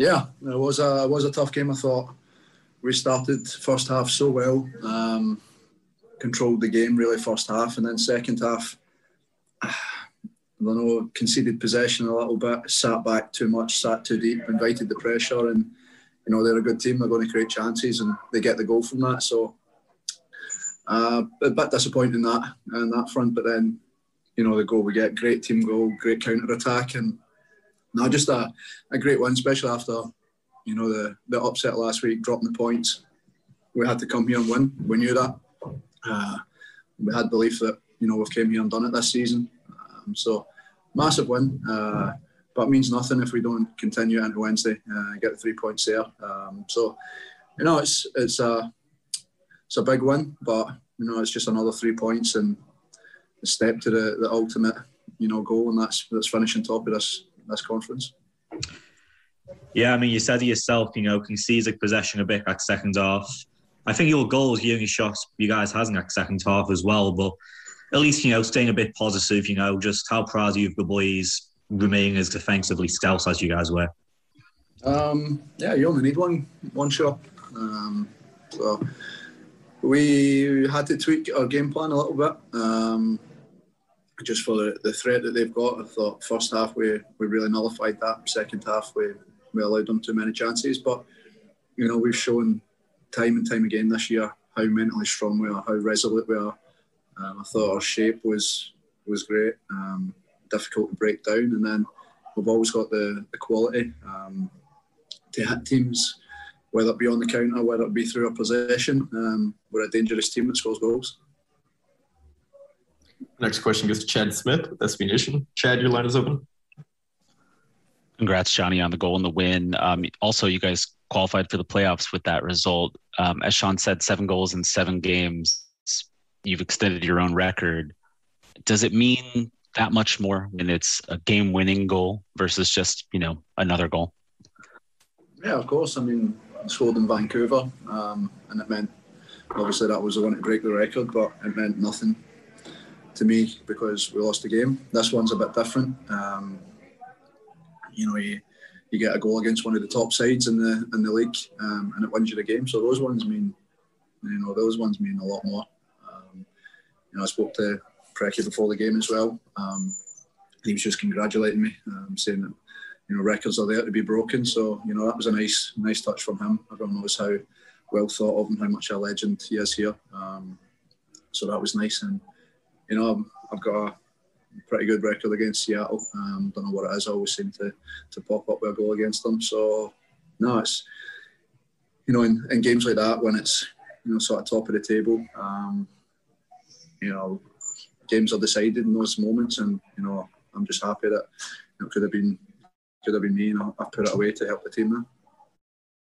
Yeah, it was a it was a tough game. I thought we started first half so well, um, controlled the game really first half, and then second half, I don't know, conceded possession a little bit, sat back too much, sat too deep, invited the pressure, and you know they're a good team. They're going to create chances, and they get the goal from that. So uh, a bit disappointing that on that front, but then you know the goal we get, great team goal, great counter attack, and no, just a, a great one, especially after you know the the upset last week, dropping the points. We had to come here and win. We knew that. Uh, we had belief that you know we've came here and done it this season. Um, so massive win, uh, but it means nothing if we don't continue into Wednesday. Uh, get the three points there. Um, so you know it's it's a it's a big win, but you know it's just another three points and a step to the, the ultimate you know goal, and that's that's finishing top of this this conference. Yeah, I mean, you said it yourself, you know, can seize conceded possession a bit at second half. I think your goals, your only shots you guys hasn't at second half as well, but at least, you know, staying a bit positive, you know, just how proud are you of the boys remaining as defensively stout as you guys were? Um, yeah, you only need one one shot. Um, so we had to tweak our game plan a little bit. Um, just for the, the threat that they've got. I thought first half we, we really nullified that. Second half we, we allowed them too many chances. But you know we've shown time and time again this year how mentally strong we are, how resolute we are. Um, I thought our shape was was great, um, difficult to break down, and then we've always got the, the quality um, to hit teams, whether it be on the counter, whether it be through a possession. Um, we're a dangerous team that scores goals. Next question goes to Chad Smith with SB Nation. Chad, your line is open. Congrats, Johnny, on the goal and the win. Um, also, you guys qualified for the playoffs with that result. Um, as Sean said, seven goals in seven games. You've extended your own record. Does it mean that much more when it's a game-winning goal versus just you know another goal? Yeah, of course. I mean, I scored in Vancouver, um, and it meant obviously that was the one to break the record, but it meant nothing to me because we lost the game. This one's a bit different. Um, you know, you, you get a goal against one of the top sides in the in the league, um, and it wins you the game. So those ones mean, you know, those ones mean a lot more. Um, you know, I spoke to Preki before the game as well. Um, he was just congratulating me, um, saying that you know records are there to be broken. So you know that was a nice nice touch from him. Everyone knows how well thought of and how much a legend he is here. Um, so that was nice and you know, I've got a pretty good record against Seattle. Um, don't know what it is. I always seem to, to pop up with a goal against them. So, no, it's, you know, in, in games like that, when it's, you know, sort of top of the table, um, you know, games are decided in those moments. And, you know, I'm just happy that it could have been could have been me and I put it away to help the team now.